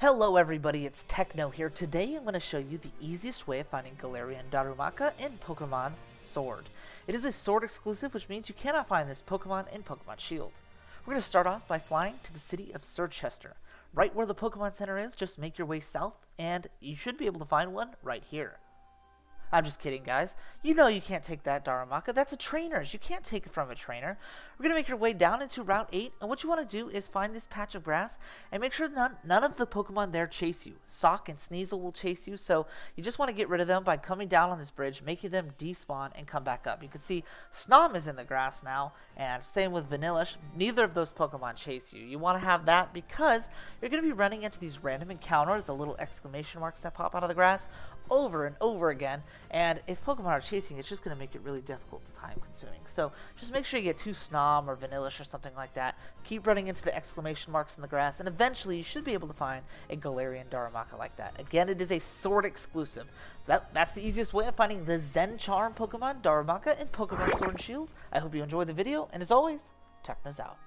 Hello everybody, it's Techno here. Today I'm going to show you the easiest way of finding Galarian Darumaka in Pokemon Sword. It is a Sword exclusive, which means you cannot find this Pokemon in Pokemon Shield. We're going to start off by flying to the city of Circhester. Right where the Pokemon Center is, just make your way south, and you should be able to find one right here. I'm just kidding, guys. You know you can't take that Darumaka. That's a trainer's. You can't take it from a trainer. We're going to make your way down into Route 8, and what you want to do is find this patch of grass and make sure none, none of the Pokemon there chase you. Sock and Sneasel will chase you, so you just want to get rid of them by coming down on this bridge, making them despawn, and come back up. You can see Snom is in the grass now, and same with Vanillish. Neither of those Pokemon chase you. You want to have that because you're going to be running into these random encounters, the little exclamation marks that pop out of the grass, over and over again, and if Pokemon are chasing, it's just going to make it really difficult and time consuming. So just make sure you get two Snom or Vanillish or something like that. Keep running into the exclamation marks in the grass, and eventually you should be able to find a Galarian Darumaka like that. Again, it is a Sword exclusive. That, that's the easiest way of finding the Zen Charm Pokemon Darumaka in Pokemon Sword and Shield. I hope you enjoyed the video, and as always, Techno's out.